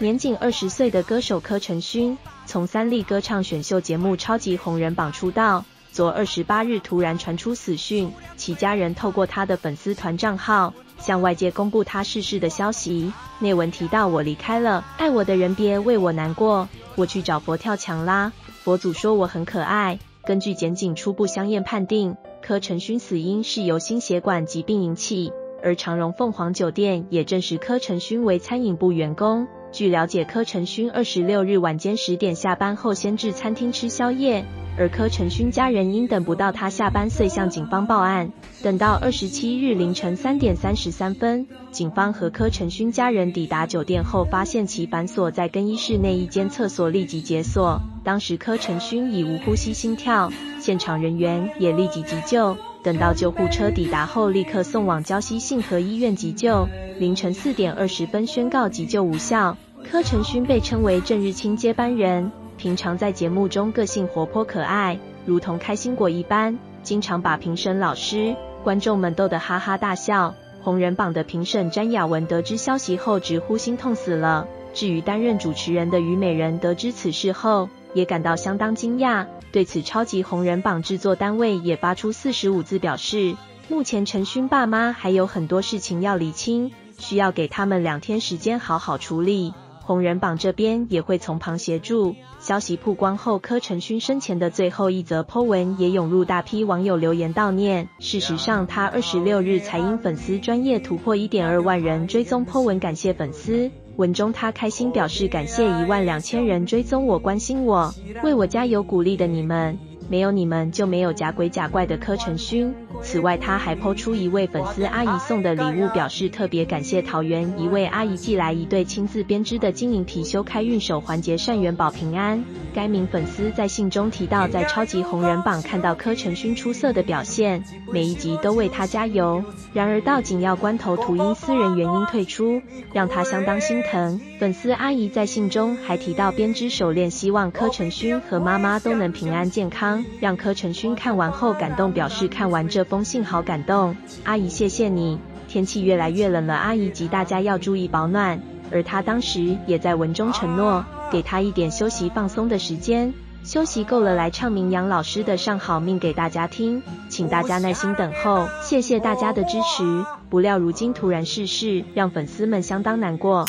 年仅二十岁的歌手柯承勋，从三立歌唱选秀节目《超级红人榜》出道，昨二十八日突然传出死讯，其家人透过他的粉丝团账号向外界公布他逝世的消息。内文提到：“我离开了，爱我的人别为我难过，我去找佛跳墙啦。佛祖说我很可爱。”根据检警初步相验判定，柯承勋死因是由心血管疾病引起，而长荣凤凰酒店也证实柯承勋为餐饮部员工。据了解，柯承勋二十六日晚间十点下班后，先至餐厅吃宵夜。而柯承勋家人因等不到他下班，遂向警方报案。等到二十七日凌晨三点三十三分，警方和柯承勋家人抵达酒店后，发现其反锁在更衣室内一间厕所，立即解锁。当时柯承勋已无呼吸、心跳，现场人员也立即急救。等到救护车抵达后，立刻送往礁溪信和医院急救。凌晨四点二十分宣告急救无效。柯承勋被称为郑日清接班人，平常在节目中个性活泼可爱，如同开心果一般，经常把评审老师、观众们逗得哈哈大笑。红人榜的评审詹雅文得知消息后直呼心痛死了。至于担任主持人的虞美人得知此事后，也感到相当惊讶。对此，超级红人榜制作单位也发出四十五字表示，目前陈勋爸妈还有很多事情要理清。需要给他们两天时间好好处理，红人榜这边也会从旁协助。消息曝光后，柯承勋生前的最后一则 po 文也涌入大批网友留言悼念。事实上，他二十六日才因粉丝专业突破一点二万人追踪 po 文感谢粉丝。文中他开心表示感谢一万两千人追踪我、关心我、为我加油鼓励的你们。没有你们就没有假鬼假怪的柯承勋。此外，他还抛出一位粉丝阿姨送的礼物，表示特别感谢桃园一位阿姨寄来一对亲自编织的金银貔貅开运手环，结善缘保平安。该名粉丝在信中提到，在超级红人榜看到柯承勋出色的表现，每一集都为他加油。然而到紧要关头，图因私人原因退出，让他相当心疼。粉丝阿姨在信中还提到编织手链，希望柯承勋和妈妈都能平安健康。让柯承勋看完后感动，表示看完这封信好感动。阿姨谢谢你。天气越来越冷了，阿姨及大家要注意保暖。而他当时也在文中承诺，给他一点休息放松的时间，休息够了来唱明阳老师的《上好命》给大家听，请大家耐心等候。谢谢大家的支持。不料如今突然逝世，让粉丝们相当难过。